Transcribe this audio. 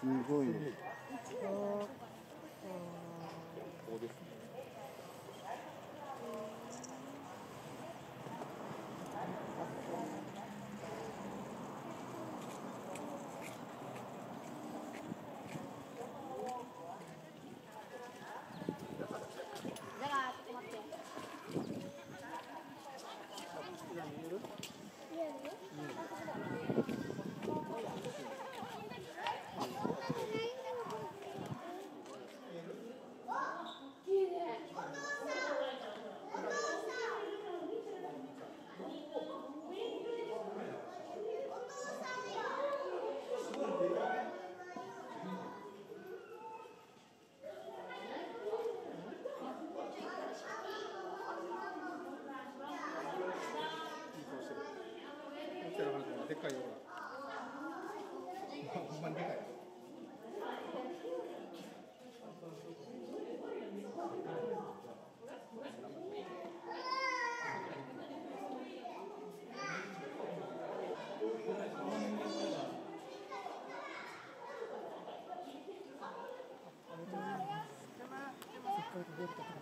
すごいね。 부탁드립니다.